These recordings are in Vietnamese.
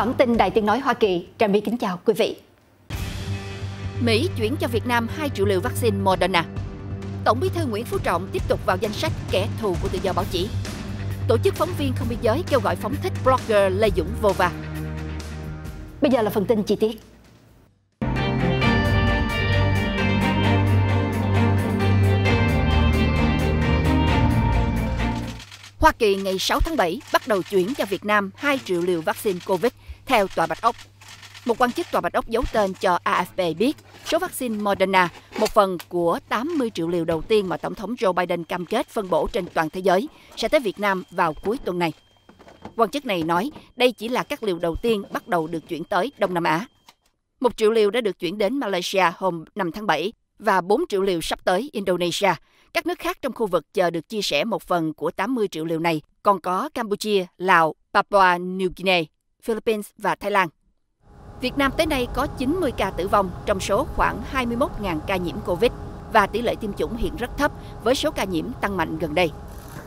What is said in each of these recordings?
Bản tin Đài Tiếng Nói Hoa Kỳ. Trà My kính chào quý vị. Mỹ chuyển cho Việt Nam 2 triệu liều vaccine Moderna. Tổng bí thư Nguyễn Phú Trọng tiếp tục vào danh sách kẻ thù của tự do báo chí. Tổ chức phóng viên không biên giới kêu gọi phóng thích blogger Lê Dũng vô va. Bây giờ là phần tin chi tiết. Hoa Kỳ ngày 6 tháng 7 bắt đầu chuyển cho Việt Nam 2 triệu liều vaccine COVID theo Tòa Bạch Ốc. Một quan chức Tòa Bạch Ốc giấu tên cho AFP biết số vaccine Moderna, một phần của 80 triệu liều đầu tiên mà Tổng thống Joe Biden cam kết phân bổ trên toàn thế giới, sẽ tới Việt Nam vào cuối tuần này. Quan chức này nói đây chỉ là các liều đầu tiên bắt đầu được chuyển tới Đông Nam Á. Một triệu liều đã được chuyển đến Malaysia hôm 5 tháng 7 và 4 triệu liều sắp tới Indonesia. Các nước khác trong khu vực chờ được chia sẻ một phần của 80 triệu liều này, còn có Campuchia, Lào, Papua New Guinea, Philippines và Thái Lan. Việt Nam tới nay có 90 ca tử vong trong số khoảng 21.000 ca nhiễm COVID và tỷ lệ tiêm chủng hiện rất thấp với số ca nhiễm tăng mạnh gần đây.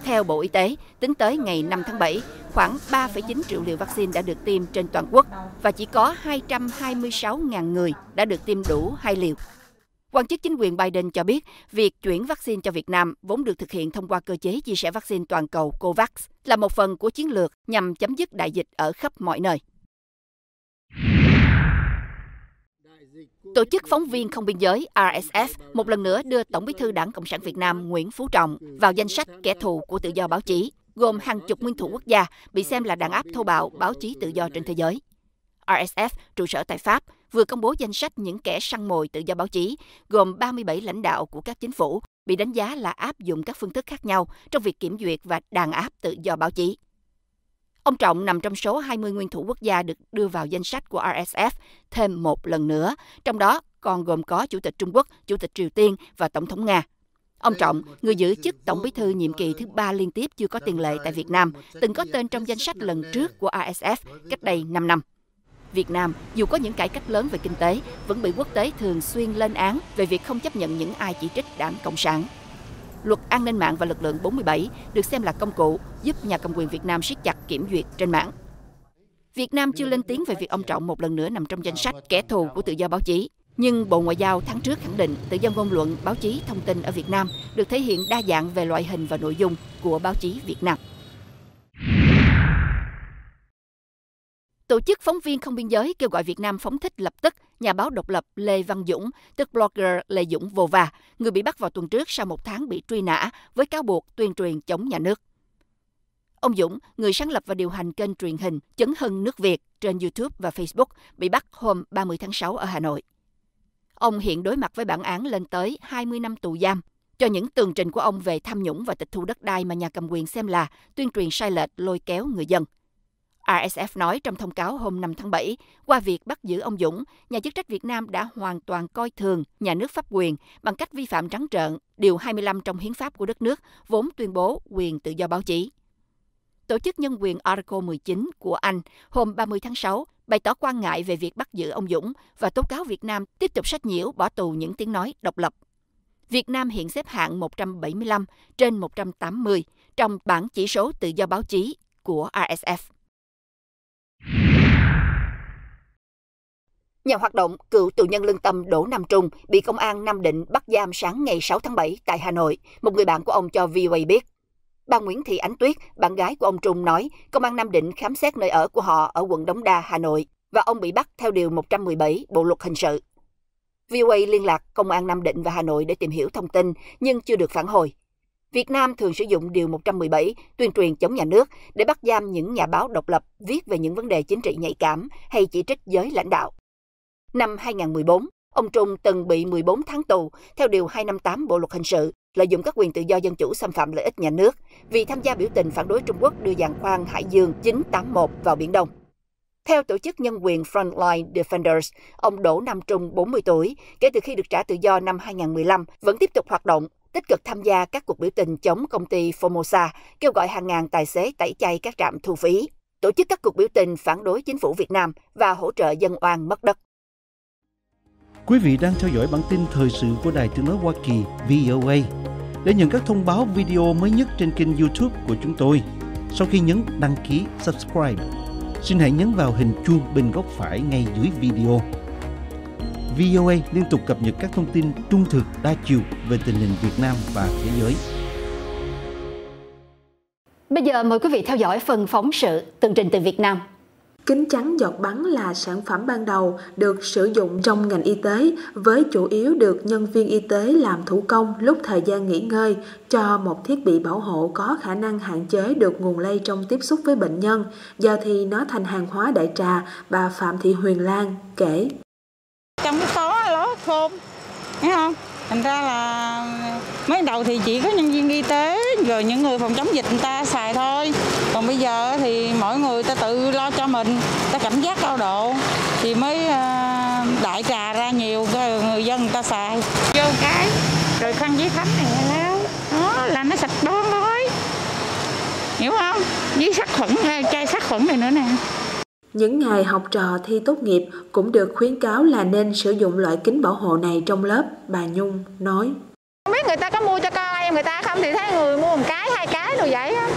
Theo Bộ Y tế, tính tới ngày 5 tháng 7, khoảng 3,9 triệu liều vaccine đã được tiêm trên toàn quốc và chỉ có 226.000 người đã được tiêm đủ hai liều. Quan chức chính quyền Biden cho biết việc chuyển vaccine cho Việt Nam vốn được thực hiện thông qua cơ chế chia sẻ vaccine toàn cầu COVAX là một phần của chiến lược nhằm chấm dứt đại dịch ở khắp mọi nơi. Tổ chức phóng viên không biên giới RSF một lần nữa đưa Tổng bí thư Đảng Cộng sản Việt Nam Nguyễn Phú Trọng vào danh sách kẻ thù của tự do báo chí, gồm hàng chục nguyên thủ quốc gia bị xem là đàn áp thô bạo báo chí tự do trên thế giới. RSF, trụ sở tại Pháp, vừa công bố danh sách những kẻ săn mồi tự do báo chí, gồm 37 lãnh đạo của các chính phủ, bị đánh giá là áp dụng các phương thức khác nhau trong việc kiểm duyệt và đàn áp tự do báo chí. Ông Trọng nằm trong số 20 nguyên thủ quốc gia được đưa vào danh sách của RSF thêm một lần nữa, trong đó còn gồm có Chủ tịch Trung Quốc, Chủ tịch Triều Tiên và Tổng thống Nga. Ông Trọng, người giữ chức Tổng bí thư nhiệm kỳ thứ ba liên tiếp chưa có tiền lệ tại Việt Nam, từng có tên trong danh sách lần trước của RSF cách đây 5 năm. Việt Nam, dù có những cải cách lớn về kinh tế, vẫn bị quốc tế thường xuyên lên án về việc không chấp nhận những ai chỉ trích đảng Cộng sản. Luật an ninh mạng và lực lượng 47 được xem là công cụ giúp nhà cầm quyền Việt Nam siết chặt kiểm duyệt trên mạng. Việt Nam chưa lên tiếng về việc ông Trọng một lần nữa nằm trong danh sách kẻ thù của tự do báo chí. Nhưng Bộ Ngoại giao tháng trước khẳng định tự do ngôn luận, báo chí, thông tin ở Việt Nam được thể hiện đa dạng về loại hình và nội dung của báo chí Việt Nam. Tổ chức phóng viên không biên giới kêu gọi Việt Nam phóng thích lập tức nhà báo độc lập Lê Văn Dũng, tức blogger Lê Dũng Vô Va, người bị bắt vào tuần trước sau một tháng bị truy nã với cáo buộc tuyên truyền chống nhà nước. Ông Dũng, người sáng lập và điều hành kênh truyền hình Chấn Hưng Nước Việt trên YouTube và Facebook, bị bắt hôm 30 tháng 6 ở Hà Nội. Ông hiện đối mặt với bản án lên tới 20 năm tù giam cho những tường trình của ông về tham nhũng và tịch thu đất đai mà nhà cầm quyền xem là tuyên truyền sai lệch lôi kéo người dân. RSF nói trong thông cáo hôm 5 tháng 7, qua việc bắt giữ ông Dũng, nhà chức trách Việt Nam đã hoàn toàn coi thường nhà nước pháp quyền bằng cách vi phạm trắng trợn Điều 25 trong hiến pháp của đất nước, vốn tuyên bố quyền tự do báo chí. Tổ chức nhân quyền Article 19 của Anh hôm 30 tháng 6 bày tỏ quan ngại về việc bắt giữ ông Dũng và tố cáo Việt Nam tiếp tục sách nhiễu bỏ tù những tiếng nói độc lập. Việt Nam hiện xếp hạng 175 trên 180 trong bảng chỉ số tự do báo chí của RSF. Nhà hoạt động cựu tù nhân lương tâm Đỗ Nam Trung bị công an Nam Định bắt giam sáng ngày 6 tháng 7 tại Hà Nội. Một người bạn của ông cho VOA biết. Bà Nguyễn Thị Ánh Tuyết, bạn gái của ông Trung nói, công an Nam Định khám xét nơi ở của họ ở quận Đống Đa, Hà Nội và ông bị bắt theo điều 117 Bộ luật hình sự. VOA liên lạc công an Nam Định và Hà Nội để tìm hiểu thông tin nhưng chưa được phản hồi. Việt Nam thường sử dụng Điều 117 tuyên truyền chống nhà nước để bắt giam những nhà báo độc lập viết về những vấn đề chính trị nhạy cảm hay chỉ trích giới lãnh đạo. Năm 2014, ông Trung từng bị 14 tháng tù theo Điều 258 Bộ Luật Hình sự lợi dụng các quyền tự do dân chủ xâm phạm lợi ích nhà nước vì tham gia biểu tình phản đối Trung Quốc đưa giàn khoan Hải Dương 981 vào Biển Đông. Theo tổ chức nhân quyền Frontline Defenders, ông Đỗ Nam Trung, 40 tuổi, kể từ khi được trả tự do năm 2015, vẫn tiếp tục hoạt động, tích cực tham gia các cuộc biểu tình chống công ty Formosa, kêu gọi hàng ngàn tài xế tẩy chay các trạm thu phí, tổ chức các cuộc biểu tình phản đối chính phủ Việt Nam và hỗ trợ dân oan mất đất. Quý vị đang theo dõi bản tin thời sự của Đài Tiếng Nói Hoa Kỳ VOA. Để nhận các thông báo video mới nhất trên kênh YouTube của chúng tôi, sau khi nhấn đăng ký subscribe, xin hãy nhấn vào hình chuông bên góc phải ngay dưới video. VOA liên tục cập nhật các thông tin trung thực đa chiều về tình hình Việt Nam và thế giới. Bây giờ mời quý vị theo dõi phần phóng sự tường trình từ Việt Nam. Kính chắn giọt bắn là sản phẩm ban đầu được sử dụng trong ngành y tế với chủ yếu được nhân viên y tế làm thủ công lúc thời gian nghỉ ngơi cho một thiết bị bảo hộ có khả năng hạn chế được nguồn lây trong tiếp xúc với bệnh nhân. Giờ thì nó thành hàng hóa đại trà, bà Phạm Thị Huyền Lan kể. Trong cái khó ló khôn, thấy không? thành ra là mới đầu thì chỉ có nhân viên y tế rồi những người phòng chống dịch người ta xài thôi còn bây giờ thì mỗi người ta tự lo cho mình ta cảnh giác cao độ thì mới ờ, đại trà ra nhiều người dân người ta xài vô cái rồi khăn giấy khánh này léo đó là nó sạch bón thôi hiểu không với sát khuẩn chai sát khuẩn này nữa nè những ngày học trò thi tốt nghiệp cũng được khuyến cáo là nên sử dụng loại kính bảo hộ này trong lớp, bà Nhung nói. Không biết người ta có mua cho con em người ta không thì thấy người mua một cái, hai cái rồi vậy á.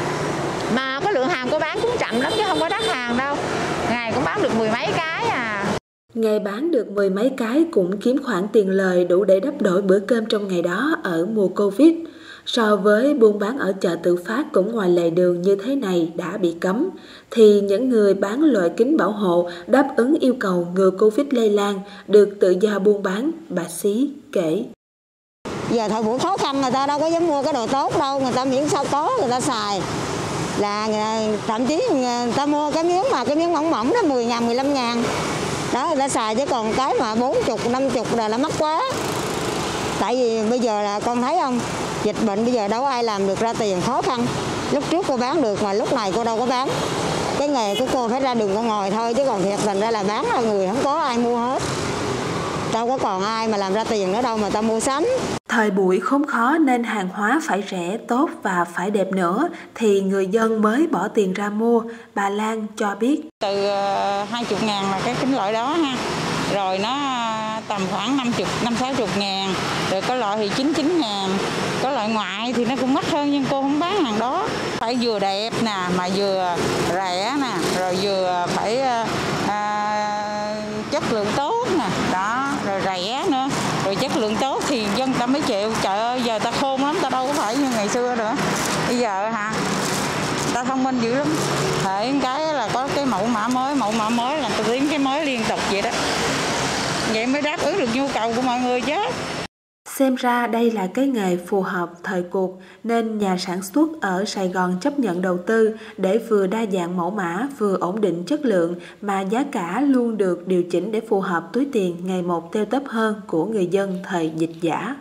Hàng cô bán cũng chậm lắm chứ không có đắt hàng đâu. Ngày cũng bán được mười mấy cái à. Ngày bán được mười mấy cái cũng kiếm khoản tiền lời đủ để đắp đổi bữa cơm trong ngày đó ở mùa Covid so với buôn bán ở chợ tự phát cũng ngoài lề đường như thế này đã bị cấm, thì những người bán loại kính bảo hộ đáp ứng yêu cầu ngừa Covid lây lan được tự do buôn bán, bà Xí kể. Giờ thời buổi khó khăn người ta đâu có dám mua cái đồ tốt đâu, người ta miễn sao có người ta xài. Là à, thậm chí người ta mua cái miếng mà cái miếng mỏng mỏng đó 10 ngàn, 15 ngàn. Đó người ta xài chứ còn cái mà 40, 50 là là mắc quá. Tại vì bây giờ là con thấy không, dịch bệnh bây giờ đâu ai làm được ra tiền khó khăn lúc trước cô bán được mà lúc này cô đâu có bán cái nghề của cô phải ra đường cô ngồi thôi chứ còn thiệt thành ra là bán là người không có ai mua hết đâu có còn ai mà làm ra tiền nữa đâu mà ta mua sắm. Thời buổi khốn khó nên hàng hóa phải rẻ, tốt và phải đẹp nữa thì người dân mới bỏ tiền ra mua, bà Lan cho biết. Từ 20 ờ, ngàn là cái kính loại đó ha, rồi nó tầm khoảng 50, 5 60 ngàn, rồi có loại thì 99 ngàn, có loại ngoại thì nó cũng mắc hơn nhưng cô không bán hàng đó. Phải vừa đẹp nè, mà vừa rẻ nè, rồi vừa phải à, chất lượng tốt nè, đó, rồi rẻ nữa, rồi chất lượng tốt thì dân chợ chịu. Trời ơi, giờ ta khôn lắm, ta đâu có phải như ngày xưa nữa. Bây giờ hả, ta thông minh dữ lắm. Thể cái là có cái mẫu mã mới, mẫu mã mới là ta tiến cái mới liên tục vậy đó vậy mới đáp ứng được nhu cầu của mọi người chứ Xem ra đây là cái nghề phù hợp thời cuộc nên nhà sản xuất ở Sài Gòn chấp nhận đầu tư để vừa đa dạng mẫu mã vừa ổn định chất lượng mà giá cả luôn được điều chỉnh để phù hợp túi tiền ngày một teo tấp hơn của người dân thời dịch giả.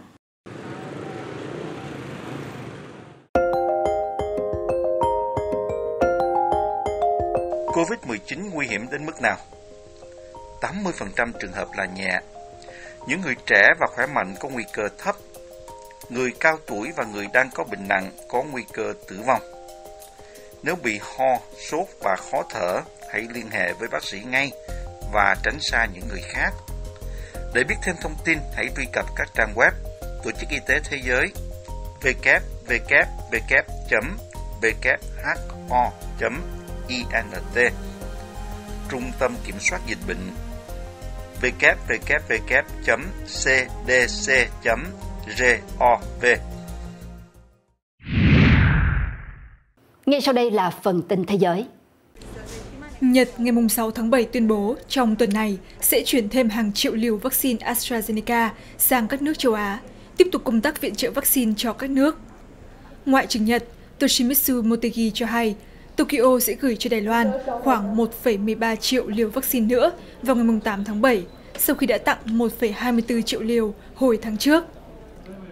Covid-19 nguy hiểm đến mức nào? 80% trường hợp là nhẹ. Những người trẻ và khỏe mạnh có nguy cơ thấp. Người cao tuổi và người đang có bệnh nặng có nguy cơ tử vong. Nếu bị ho, sốt và khó thở, hãy liên hệ với bác sĩ ngay và tránh xa những người khác. Để biết thêm thông tin, hãy truy cập các trang web Tổ chức Y tế Thế giới (WHO) www.who.int Trung tâm Kiểm soát Dịch bệnh www.cdc.gov. Ngay sau đây là phần tin thế giới. Nhật ngày 6 tháng 7 tuyên bố trong tuần này sẽ chuyển thêm hàng triệu liều vaccine AstraZeneca sang các nước châu Á, tiếp tục công tác viện trợ vaccine cho các nước. Ngoại trưởng Nhật Toshimitsu Motegi cho hay Tokyo sẽ gửi cho Đài Loan khoảng 1,13 triệu liều vaccine nữa vào ngày 8 tháng 7, sau khi đã tặng 1,24 triệu liều hồi tháng trước.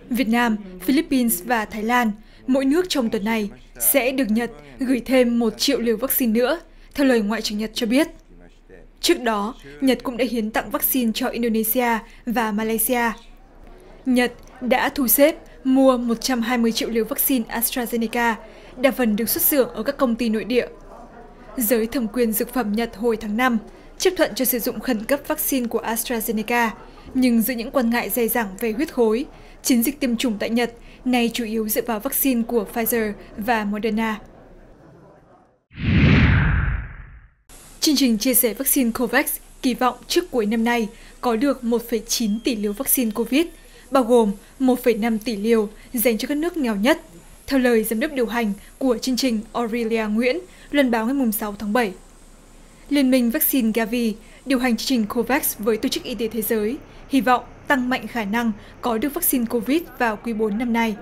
Việt Nam, Philippines và Thái Lan, mỗi nước trong tuần này sẽ được Nhật gửi thêm 1 triệu liều vaccine nữa, theo lời Ngoại trưởng Nhật cho biết. Trước đó, Nhật cũng đã hiến tặng vaccine cho Indonesia và Malaysia. Nhật đã thu xếp mua 120 triệu liều vaccine AstraZeneca đa phần được xuất xưởng ở các công ty nội địa. Giới thẩm quyền dược phẩm Nhật hồi tháng 5 chấp thuận cho sử dụng khẩn cấp vaccine của AstraZeneca, nhưng giữa những quan ngại dày dẳng về huyết khối, chiến dịch tiêm chủng tại Nhật nay chủ yếu dựa vào vaccine của Pfizer và Moderna. Chương trình chia sẻ vaccine COVAX kỳ vọng trước cuối năm nay có được 1,9 tỷ liều vaccine COVID, bao gồm 1,5 tỷ liều dành cho các nước nghèo nhất, theo lời giám đốc điều hành của chương trình Aurelia Nguyễn, luận báo ngày 6 tháng 7. Liên minh vaccine Gavi điều hành chương trình COVAX với Tổ chức Y tế Thế giới, hy vọng tăng mạnh khả năng có được vaccine COVID vào quý 4 năm nay.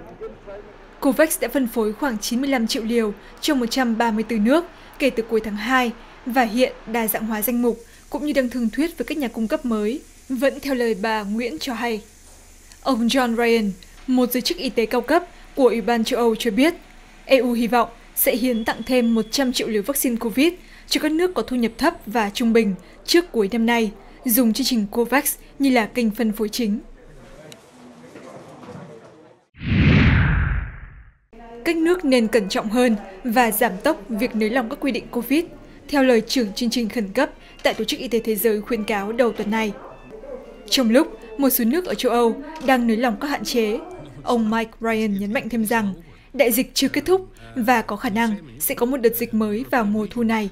COVAX đã phân phối khoảng 95 triệu liều cho 134 nước kể từ cuối tháng 2 và hiện đa dạng hóa danh mục cũng như đang thương thuyết với các nhà cung cấp mới, vẫn theo lời bà Nguyễn cho hay. Ông John Ryan, một giới chức y tế cao cấp của Ủy ban châu Âu cho biết, EU hy vọng sẽ hiến tặng thêm 100 triệu liều vaccine COVID cho các nước có thu nhập thấp và trung bình trước cuối năm nay, dùng chương trình COVAX như là kênh phân phối chính. Các nước nên cẩn trọng hơn và giảm tốc việc nới lỏng các quy định COVID, theo lời trưởng chương trình khẩn cấp tại Tổ chức Y tế Thế giới khuyên cáo đầu tuần này. Trong lúc một số nước ở châu Âu đang nới lỏng các hạn chế, ông Mike Ryan nhấn mạnh thêm rằng đại dịch chưa kết thúc và có khả năng sẽ có một đợt dịch mới vào mùa thu này.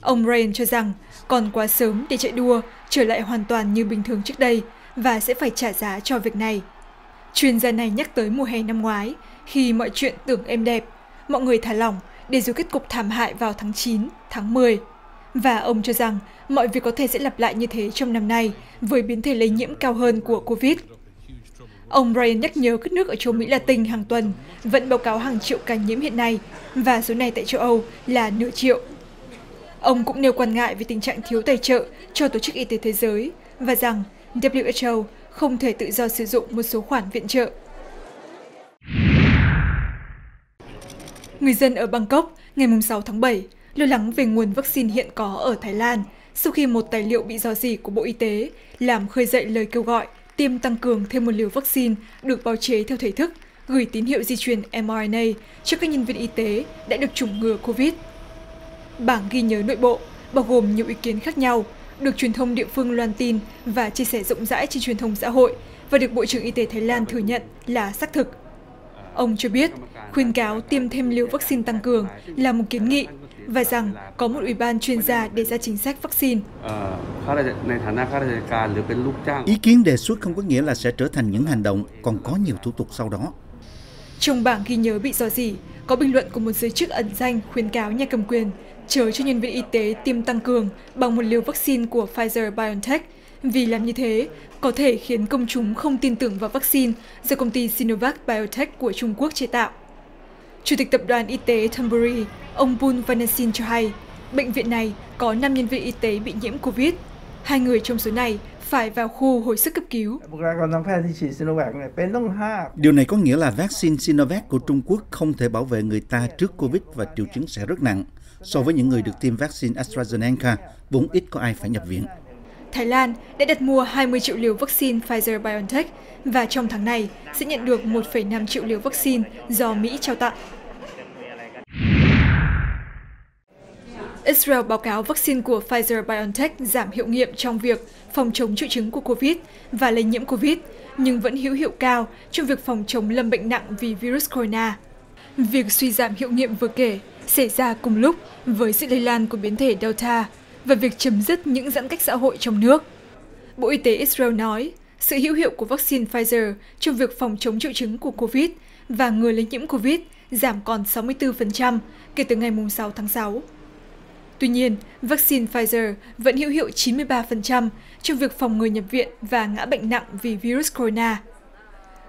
Ông Ryan cho rằng còn quá sớm để chạy đua trở lại hoàn toàn như bình thường trước đây và sẽ phải trả giá cho việc này. Chuyên gia này nhắc tới mùa hè năm ngoái khi mọi chuyện tưởng êm đẹp, mọi người thả lỏng để rồi kết cục thảm hại vào tháng 9, tháng 10. Và ông cho rằng mọi việc có thể sẽ lặp lại như thế trong năm nay với biến thể lây nhiễm cao hơn của COVID. Ông Ryan nhắc nhớ các nước ở châu Mỹ Latin hàng tuần, vẫn báo cáo hàng triệu ca nhiễm hiện nay, và số này tại châu Âu là nửa triệu. Ông cũng nêu quan ngại về tình trạng thiếu tài trợ cho Tổ chức Y tế Thế giới và rằng WHO không thể tự do sử dụng một số khoản viện trợ. Người dân ở Bangkok ngày 6 tháng 7 lo lắng về nguồn vaccine hiện có ở Thái Lan sau khi một tài liệu bị dò dỉ của Bộ Y tế làm khơi dậy lời kêu gọi tiêm tăng cường thêm một liều vaccine được bào chế theo thể thức, gửi tín hiệu di truyền mRNA cho các nhân viên y tế đã được chủng ngừa COVID. Bảng ghi nhớ nội bộ bao gồm nhiều ý kiến khác nhau, được truyền thông địa phương loan tin và chia sẻ rộng rãi trên truyền thông xã hội và được Bộ trưởng Y tế Thái Lan thừa nhận là xác thực. Ông cho biết khuyên cáo tiêm thêm liều vaccine tăng cường là một kiến nghị và rằng có một ủy ban chuyên gia để ra chính sách vaccine. Ý kiến đề xuất không có nghĩa là sẽ trở thành những hành động, còn có nhiều thủ tục sau đó. Trong bảng ghi nhớ bị dò dỉ, có bình luận của một giới chức ẩn danh khuyên cáo nhà cầm quyền chờ cho nhân viên y tế tiêm tăng cường bằng một liều vaccine của Pfizer-BioNTech vì làm như thế có thể khiến công chúng không tin tưởng vào vaccine do công ty Sinovac Biotech của Trung Quốc chế tạo. Chủ tịch tập đoàn y tế Thunbury, ông Bun Vanasin cho hay, bệnh viện này có 5 nhân viên y tế bị nhiễm COVID. Hai người trong số này phải vào khu hồi sức cấp cứu. Điều này có nghĩa là vaccine Sinovac của Trung Quốc không thể bảo vệ người ta trước COVID và triệu chứng sẽ rất nặng so với những người được tiêm vaccine AstraZeneca, vốn ít có ai phải nhập viện. Thái Lan đã đặt mua 20 triệu liều vaccine Pfizer-BioNTech và trong tháng này sẽ nhận được 1,5 triệu liều vaccine do Mỹ trao tặng. Israel báo cáo vaccine của Pfizer-BioNTech giảm hiệu nghiệm trong việc phòng chống triệu chứng của COVID và lây nhiễm COVID, nhưng vẫn hữu hiệu cao trong việc phòng chống lâm bệnh nặng vì virus corona. Việc suy giảm hiệu nghiệm vừa kể xảy ra cùng lúc với sự lây lan của biến thể Delta và việc chấm dứt những giãn cách xã hội trong nước. Bộ Y tế Israel nói, sự hữu hiệu của vaccine Pfizer trong việc phòng chống triệu chứng của COVID và người lây nhiễm COVID giảm còn 64% kể từ ngày 6 tháng 6. Tuy nhiên, vaccine Pfizer vẫn hữu hiệu 93% trong việc phòng người nhập viện và ngã bệnh nặng vì virus corona.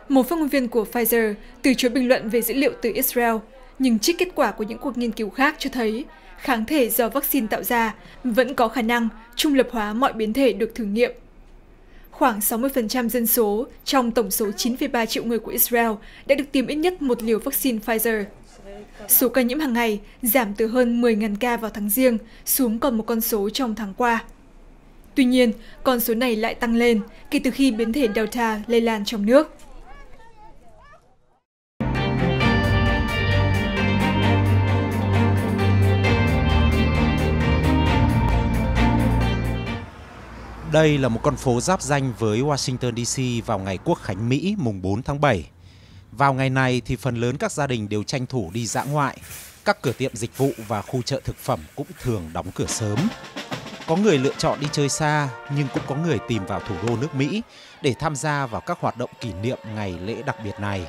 Một phát ngôn viên của Pfizer từ chối bình luận về dữ liệu từ Israel, nhưng trích kết quả của những cuộc nghiên cứu khác cho thấy kháng thể do vaccine tạo ra vẫn có khả năng trung lập hóa mọi biến thể được thử nghiệm. Khoảng 60% dân số trong tổng số 9,3 triệu người của Israel đã được tiêm ít nhất một liều vaccine Pfizer. Số ca nhiễm hàng ngày giảm từ hơn 10.000 ca vào tháng riêng xuống còn một con số trong tháng qua. Tuy nhiên, con số này lại tăng lên kể từ khi biến thể Delta lây lan trong nước. Đây là một con phố giáp danh với Washington DC vào ngày Quốc khánh Mỹ mùng 4 tháng 7. Vào ngày này thì phần lớn các gia đình đều tranh thủ đi dã ngoại. Các cửa tiệm dịch vụ và khu chợ thực phẩm cũng thường đóng cửa sớm. Có người lựa chọn đi chơi xa nhưng cũng có người tìm vào thủ đô nước Mỹ để tham gia vào các hoạt động kỷ niệm ngày lễ đặc biệt này.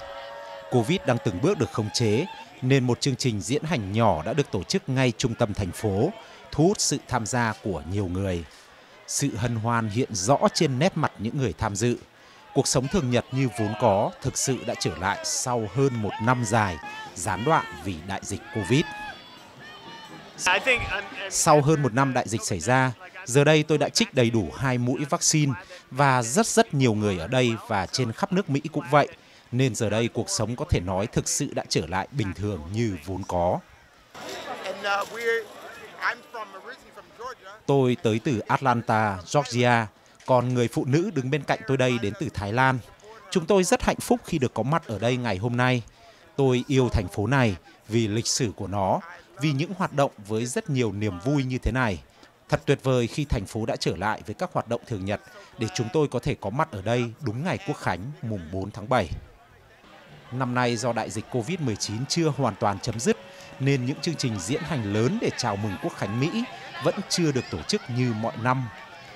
Covid đang từng bước được khống chế nên một chương trình diễn hành nhỏ đã được tổ chức ngay trung tâm thành phố, thu hút sự tham gia của nhiều người. Sự hân hoan hiện rõ trên nét mặt những người tham dự. Cuộc sống thường nhật như vốn có thực sự đã trở lại sau hơn một năm dài gián đoạn vì đại dịch Covid. Sau hơn một năm đại dịch xảy ra, giờ đây tôi đã trích đầy đủ hai mũi vaccine và rất rất nhiều người ở đây và trên khắp nước Mỹ cũng vậy. Nên giờ đây cuộc sống có thể nói thực sự đã trở lại bình thường như vốn có. Tôi tới từ Atlanta, Georgia, còn người phụ nữ đứng bên cạnh tôi đây đến từ Thái Lan. Chúng tôi rất hạnh phúc khi được có mặt ở đây ngày hôm nay. Tôi yêu thành phố này vì lịch sử của nó, vì những hoạt động với rất nhiều niềm vui như thế này. Thật tuyệt vời khi thành phố đã trở lại với các hoạt động thường nhật để chúng tôi có thể có mặt ở đây đúng ngày Quốc khánh mùng 4 tháng 7. Năm nay do đại dịch Covid-19 chưa hoàn toàn chấm dứt nên những chương trình diễn hành lớn để chào mừng Quốc khánh Mỹ vẫn chưa được tổ chức như mọi năm.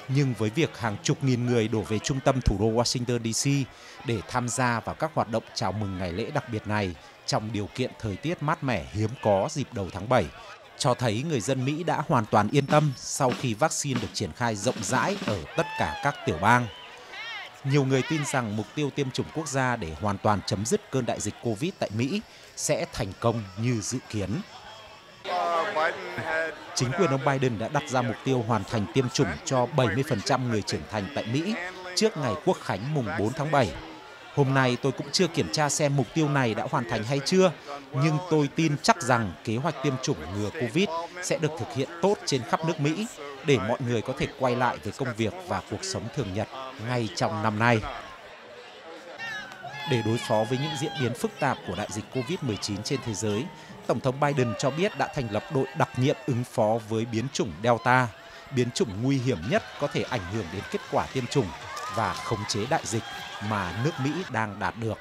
Nhưng với việc hàng chục nghìn người đổ về trung tâm thủ đô Washington DC để tham gia vào các hoạt động chào mừng ngày lễ đặc biệt này trong điều kiện thời tiết mát mẻ hiếm có dịp đầu tháng 7, cho thấy người dân Mỹ đã hoàn toàn yên tâm sau khi vaccine được triển khai rộng rãi ở tất cả các tiểu bang. Nhiều người tin rằng mục tiêu tiêm chủng quốc gia để hoàn toàn chấm dứt cơn đại dịch Covid tại Mỹ sẽ thành công như dự kiến. Chính quyền ông Biden đã đặt ra mục tiêu hoàn thành tiêm chủng cho 70% người trưởng thành tại Mỹ trước ngày Quốc khánh mùng 4 tháng 7. Hôm nay tôi cũng chưa kiểm tra xem mục tiêu này đã hoàn thành hay chưa, nhưng tôi tin chắc rằng kế hoạch tiêm chủng ngừa Covid sẽ được thực hiện tốt trên khắp nước Mỹ để mọi người có thể quay lại với công việc và cuộc sống thường nhật ngay trong năm nay. Để đối phó với những diễn biến phức tạp của đại dịch Covid-19 trên thế giới, Tổng thống Biden cho biết đã thành lập đội đặc nhiệm ứng phó với biến chủng Delta, biến chủng nguy hiểm nhất có thể ảnh hưởng đến kết quả tiêm chủng và khống chế đại dịch mà nước Mỹ đang đạt được.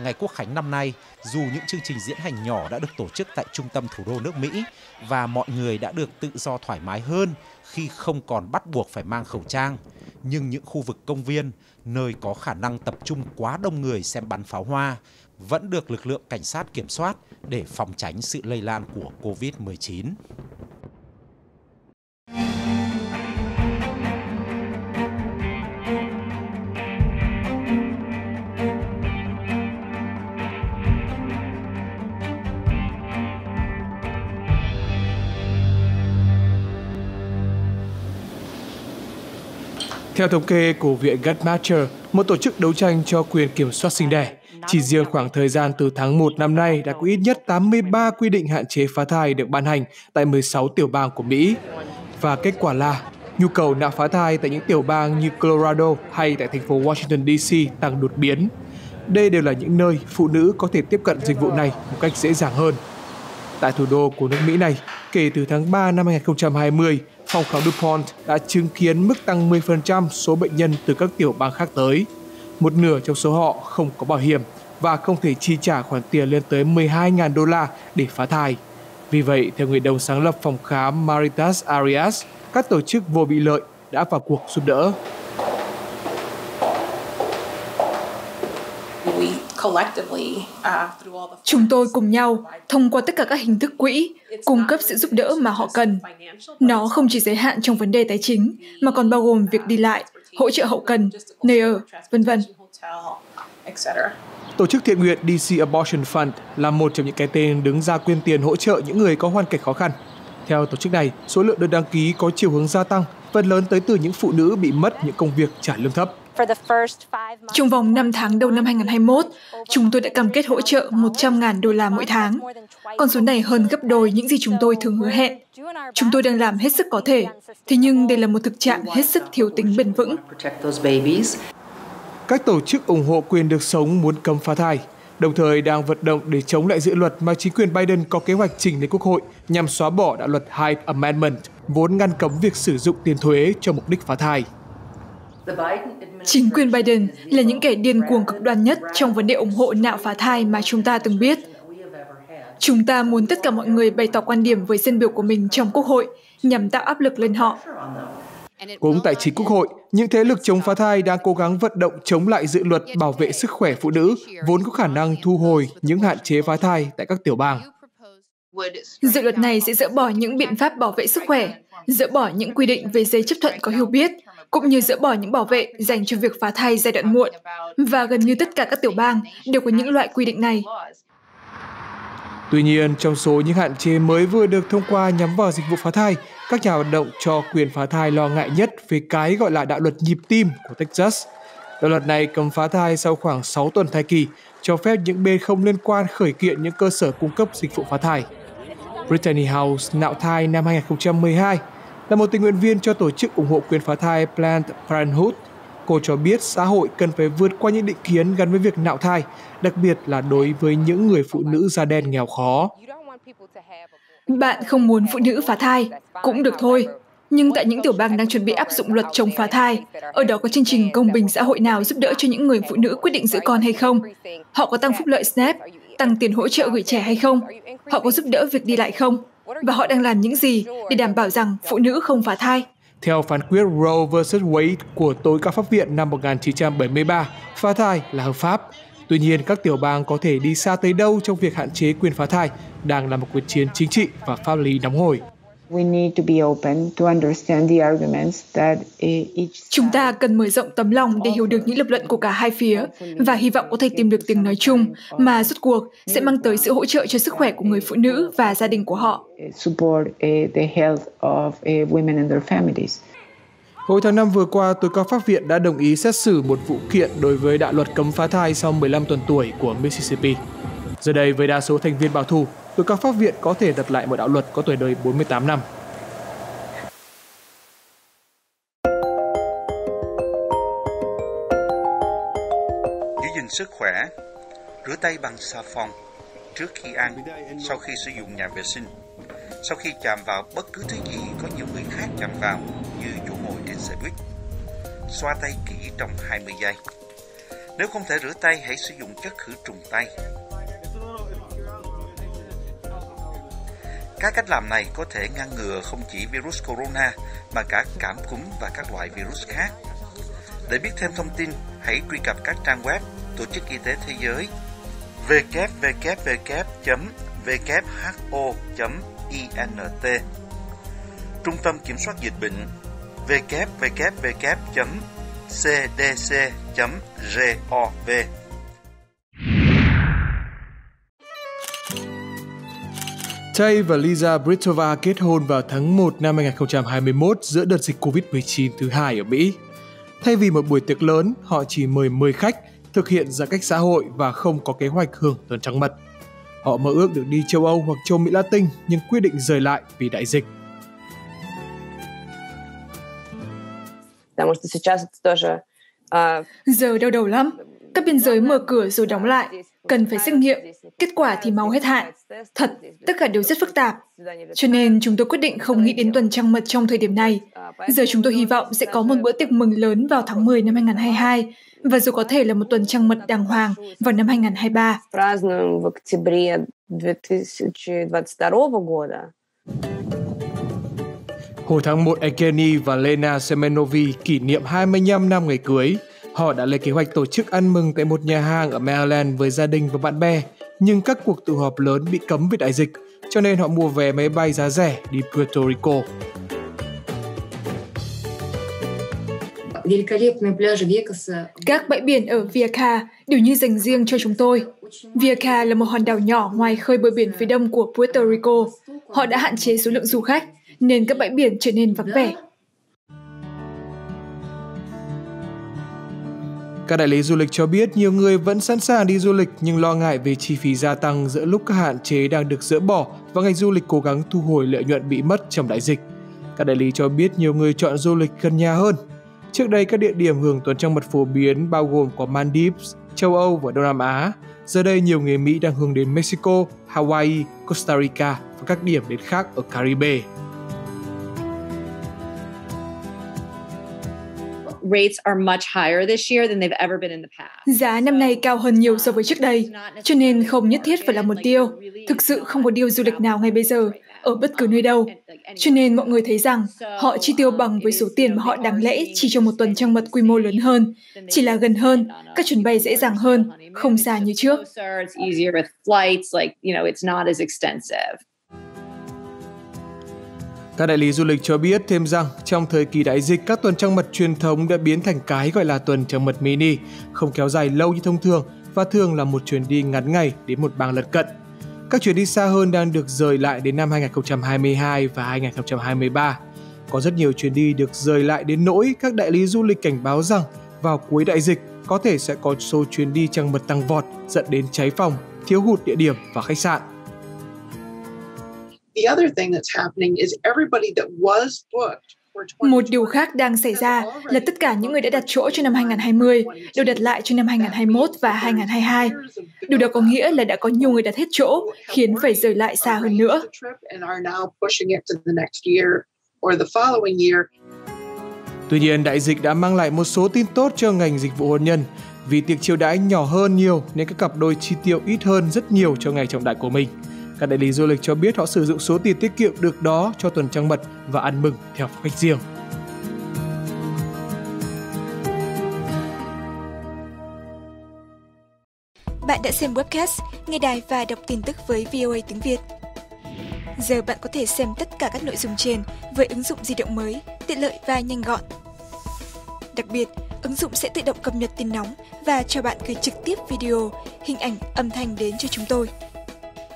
Ngày Quốc khánh năm nay, dù những chương trình diễn hành nhỏ đã được tổ chức tại trung tâm thủ đô nước Mỹ và mọi người đã được tự do thoải mái hơn khi không còn bắt buộc phải mang khẩu trang, nhưng những khu vực công viên, nơi có khả năng tập trung quá đông người xem bắn pháo hoa, vẫn được lực lượng cảnh sát kiểm soát để phòng tránh sự lây lan của COVID-19. Theo thống kê của Viện Guttmacher, một tổ chức đấu tranh cho quyền kiểm soát sinh đẻ, chỉ riêng khoảng thời gian từ tháng 1 năm nay đã có ít nhất 83 quy định hạn chế phá thai được ban hành tại 16 tiểu bang của Mỹ. Và kết quả là nhu cầu nạo phá thai tại những tiểu bang như Colorado hay tại thành phố Washington DC tăng đột biến. Đây đều là những nơi phụ nữ có thể tiếp cận dịch vụ này một cách dễ dàng hơn. Tại thủ đô của nước Mỹ này, kể từ tháng 3 năm 2020, phòng khám DuPont đã chứng kiến mức tăng 10% số bệnh nhân từ các tiểu bang khác tới. Một nửa trong số họ không có bảo hiểm và không thể chi trả khoản tiền lên tới 12.000 đô la để phá thai. Vì vậy, theo người đồng sáng lập phòng khám Maritas Arias, các tổ chức vô bị lợi đã vào cuộc giúp đỡ. Chúng tôi cùng nhau, thông qua tất cả các hình thức quỹ, cung cấp sự giúp đỡ mà họ cần. Nó không chỉ giới hạn trong vấn đề tài chính, mà còn bao gồm việc đi lại, hỗ trợ hậu cần, nơi ở, vân vân. Tổ chức thiện nguyện DC Abortion Fund là một trong những cái tên đứng ra quyên tiền hỗ trợ những người có hoàn cảnh khó khăn. Theo tổ chức này, số lượng đơn đăng ký có chiều hướng gia tăng, phần lớn tới từ những phụ nữ bị mất những công việc trả lương thấp. Trong vòng 5 tháng đầu năm 2021, chúng tôi đã cam kết hỗ trợ 100.000 đô la mỗi tháng. Con số này hơn gấp đôi những gì chúng tôi thường hứa hẹn. Chúng tôi đang làm hết sức có thể, thế nhưng đây là một thực trạng hết sức thiếu tính bền vững. Các tổ chức ủng hộ quyền được sống muốn cấm phá thai, đồng thời đang vận động để chống lại dự luật mà chính quyền Biden có kế hoạch trình lên Quốc hội nhằm xóa bỏ đạo luật Hyde Amendment, vốn ngăn cấm việc sử dụng tiền thuế cho mục đích phá thai. Chính quyền Biden là những kẻ điên cuồng cực đoan nhất trong vấn đề ủng hộ nạo phá thai mà chúng ta từng biết. Chúng ta muốn tất cả mọi người bày tỏ quan điểm với dân biểu của mình trong Quốc hội nhằm tạo áp lực lên họ. Cũng tại chính Quốc hội, những thế lực chống phá thai đang cố gắng vận động chống lại dự luật bảo vệ sức khỏe phụ nữ, vốn có khả năng thu hồi những hạn chế phá thai tại các tiểu bang. Dự luật này sẽ dỡ bỏ những biện pháp bảo vệ sức khỏe, dỡ bỏ những quy định về giấy chấp thuận có hiểu biết, cũng như dỡ bỏ những bảo vệ dành cho việc phá thai giai đoạn muộn. Và gần như tất cả các tiểu bang đều có những loại quy định này. Tuy nhiên, trong số những hạn chế mới vừa được thông qua nhắm vào dịch vụ phá thai, các nhà hoạt động cho quyền phá thai lo ngại nhất về cái gọi là đạo luật nhịp tim của Texas. Đạo luật này cấm phá thai sau khoảng 6 tuần thai kỳ, cho phép những bên không liên quan khởi kiện những cơ sở cung cấp dịch vụ phá thai. Brittany House nạo thai năm 2012 là một tình nguyện viên cho tổ chức ủng hộ quyền phá thai Planned Parenthood. Cô cho biết xã hội cần phải vượt qua những định kiến gắn với việc nạo thai, đặc biệt là đối với những người phụ nữ da đen nghèo khó. Bạn không muốn phụ nữ phá thai, cũng được thôi. Nhưng tại những tiểu bang đang chuẩn bị áp dụng luật chống phá thai, ở đó có chương trình công bình xã hội nào giúp đỡ cho những người phụ nữ quyết định giữ con hay không? Họ có tăng phúc lợi SNAP, tăng tiền hỗ trợ gửi trẻ hay không? Họ có giúp đỡ việc đi lại không? Và họ đang làm những gì để đảm bảo rằng phụ nữ không phá thai? Theo phán quyết Roe vs. Wade của tối cao pháp viện năm 1973, phá thai là hợp pháp. Tuy nhiên, các tiểu bang có thể đi xa tới đâu trong việc hạn chế quyền phá thai đang là một cuộc chiến chính trị và pháp lý nóng hổi. Chúng ta cần mở rộng tấm lòng để hiểu được những lập luận của cả hai phía và hy vọng có thể tìm được tiếng nói chung mà rốt cuộc sẽ mang tới sự hỗ trợ cho sức khỏe của người phụ nữ và gia đình của họ. Hồi tháng 5 vừa qua, tối cao pháp viện đã đồng ý xét xử một vụ kiện đối với đạo luật cấm phá thai sau 15 tuần tuổi của Mississippi. Giờ đây, với đa số thành viên bảo thủ, tối cao pháp viện có thể đặt lại một đạo luật có tuổi đời 48 năm. Giữ gìn sức khỏe, rửa tay bằng xà phòng trước khi ăn, sau khi sử dụng nhà vệ sinh, sau khi chạm vào bất cứ thứ gì có nhiều người khác chạm vào như chỗ ngồi trên xe buýt. Xoa tay kỹ trong 20 giây. Nếu không thể rửa tay, hãy sử dụng chất khử trùng tay Các cách làm này có thể ngăn ngừa không chỉ virus corona mà cả cảm cúm và các loại virus khác. Để biết thêm thông tin, hãy truy cập các trang web Tổ chức Y tế Thế giới www.who.int Trung tâm Kiểm soát Dịch bệnh www.cdc.gov Tay và Lisa Britova kết hôn vào tháng 1 năm 2021 giữa đợt dịch Covid-19 thứ hai ở Mỹ. Thay vì một buổi tiệc lớn, họ chỉ mời 10 khách, thực hiện giãn cách xã hội và không có kế hoạch hưởng tuần trắng mật. Họ mơ ước được đi châu Âu hoặc châu Mỹ Latin nhưng quyết định rời lại vì đại dịch. Giờ đau đầu lắm. Các biên giới mở cửa rồi đóng lại cần phải xét nghiệm, kết quả thì máu hết hạn. Thật, tất cả đều rất phức tạp. Cho nên chúng tôi quyết định không nghĩ đến tuần trăng mật trong thời điểm này. Giờ chúng tôi hy vọng sẽ có một bữa tiệc mừng lớn vào tháng 10 năm 2022 và dù có thể là một tuần trăng mật đàng hoàng vào năm 2023. Hồi tháng 1, Evgeny và Lena Semenovi kỷ niệm 25 năm ngày cưới. Họ đã lên kế hoạch tổ chức ăn mừng tại một nhà hàng ở Maryland với gia đình và bạn bè, nhưng các cuộc tụ họp lớn bị cấm vì đại dịch, cho nên họ mua vé máy bay giá rẻ đi Puerto Rico. Các bãi biển ở Vieca đều như dành riêng cho chúng tôi. Vieca là một hòn đảo nhỏ ngoài khơi bờ biển phía đông của Puerto Rico. Họ đã hạn chế số lượng du khách, nên các bãi biển trở nên vắng vẻ. Các đại lý du lịch cho biết nhiều người vẫn sẵn sàng đi du lịch nhưng lo ngại về chi phí gia tăng giữa lúc các hạn chế đang được dỡ bỏ và ngành du lịch cố gắng thu hồi lợi nhuận bị mất trong đại dịch. Các đại lý cho biết nhiều người chọn du lịch gần nhà hơn. Trước đây các địa điểm hưởng tuần trăng mật phổ biến bao gồm có Maldives, châu Âu và Đông Nam Á. Giờ đây nhiều người Mỹ đang hướng đến Mexico, Hawaii, Costa Rica và các điểm đến khác ở Caribe. Giá năm nay cao hơn nhiều so với trước đây, cho nên không nhất thiết phải là một deal. Thực sự không có deal du lịch nào ngay bây giờ, ở bất cứ nơi đâu. Cho nên mọi người thấy rằng họ chi tiêu bằng với số tiền mà họ đáng lẽ chỉ cho một tuần trăng mật quy mô lớn hơn. Chỉ là gần hơn, các chuyến bay dễ dàng hơn, không xa như trước. Các đại lý du lịch cho biết thêm rằng trong thời kỳ đại dịch, các tuần trăng mật truyền thống đã biến thành cái gọi là tuần trăng mật mini, không kéo dài lâu như thông thường và thường là một chuyến đi ngắn ngày đến một bang lân cận. Các chuyến đi xa hơn đang được rời lại đến năm 2022 và 2023. Có rất nhiều chuyến đi được rời lại đến nỗi các đại lý du lịch cảnh báo rằng vào cuối đại dịch có thể sẽ có số chuyến đi trăng mật tăng vọt dẫn đến cháy phòng, thiếu hụt địa điểm và khách sạn. Một điều khác đang xảy ra là tất cả những người đã đặt chỗ cho năm 2020 đều đặt lại cho năm 2021 và 2022. Điều đó có nghĩa là đã có nhiều người đặt hết chỗ, khiến phải rời lại xa hơn nữa. Tuy nhiên, đại dịch đã mang lại một số tin tốt cho ngành dịch vụ hôn nhân. Vì tiệc chiêu đãi nhỏ hơn nhiều nên các cặp đôi chi tiêu ít hơn rất nhiều cho ngày trọng đại của mình. Các đại lý du lịch cho biết họ sử dụng số tiền tiết kiệm được đó cho tuần trăng mật và ăn mừng theo phong cách riêng. Bạn đã xem webcast, nghe đài và đọc tin tức với VOA tiếng Việt. Giờ bạn có thể xem tất cả các nội dung trên với ứng dụng di động mới, tiện lợi và nhanh gọn. Đặc biệt, ứng dụng sẽ tự động cập nhật tin nóng và cho bạn gửi trực tiếp video, hình ảnh, âm thanh đến cho chúng tôi.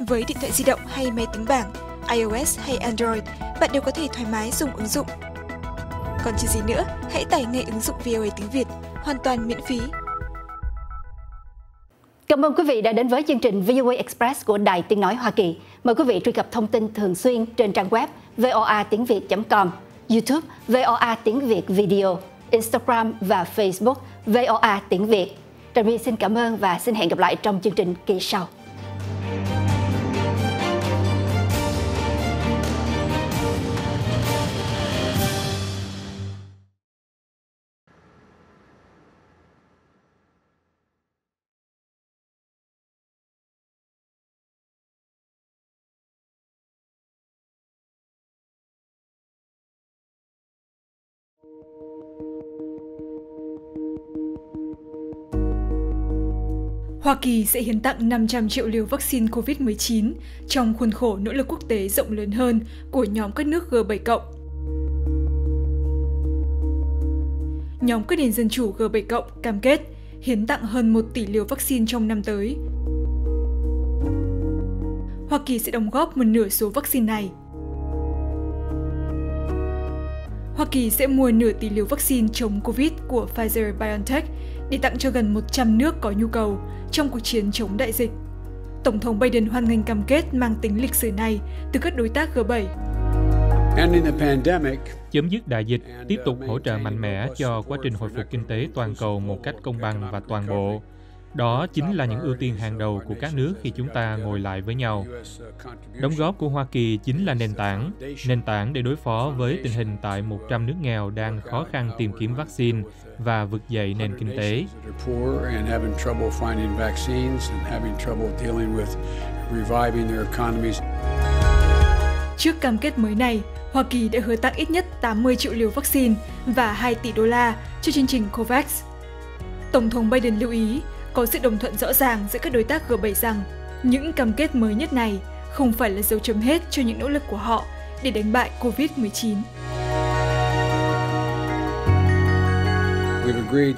Với điện thoại di động hay máy tính bảng, iOS hay Android, bạn đều có thể thoải mái dùng ứng dụng. Còn chờ gì nữa, hãy tải ngay ứng dụng VOA tiếng Việt, hoàn toàn miễn phí. Cảm ơn quý vị đã đến với chương trình VOA Express của Đài Tiếng Nói Hoa Kỳ. Mời quý vị truy cập thông tin thường xuyên trên trang web voa tiếng việt.com, YouTube VOA tiếng Việt Video, Instagram và Facebook VOA tiếng Việt. Trà My xin cảm ơn và xin hẹn gặp lại trong chương trình kỳ sau. Hoa Kỳ sẽ hiến tặng 500 triệu liều vaccine COVID-19 trong khuôn khổ nỗ lực quốc tế rộng lớn hơn của nhóm các nước G7 cộng. Nhóm các nền dân chủ G7 cộng cam kết hiến tặng hơn 1 tỷ liều vaccine trong năm tới. Hoa Kỳ sẽ đóng góp một nửa số vaccine này. Hoa Kỳ sẽ mua nửa tỷ liều vaccine chống Covid của Pfizer-BioNTech để tặng cho gần 100 nước có nhu cầu trong cuộc chiến chống đại dịch. Tổng thống Biden hoan nghênh cam kết mang tính lịch sử này từ các đối tác G7. Chấm dứt đại dịch, tiếp tục hỗ trợ mạnh mẽ cho quá trình hồi phục kinh tế toàn cầu một cách công bằng và toàn bộ. Đó chính là những ưu tiên hàng đầu của các nước khi chúng ta ngồi lại với nhau. Đóng góp của Hoa Kỳ chính là nền tảng, nền tảng để đối phó với tình hình tại 100 nước nghèo đang khó khăn tìm kiếm vaccine và vực dậy nền kinh tế. Trước cam kết mới này, Hoa Kỳ đã hứa tặng ít nhất 80 triệu liều vaccine và 2 tỷ đô la cho chương trình COVAX. Tổng thống Biden lưu ý có sự đồng thuận rõ ràng giữa các đối tác G7 rằng những cam kết mới nhất này không phải là dấu chấm hết cho những nỗ lực của họ để đánh bại COVID-19.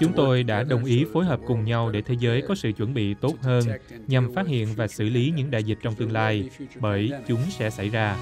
Chúng tôi đã đồng ý phối hợp cùng nhau để thế giới có sự chuẩn bị tốt hơn nhằm phát hiện và xử lý những đại dịch trong tương lai, bởi chúng sẽ xảy ra.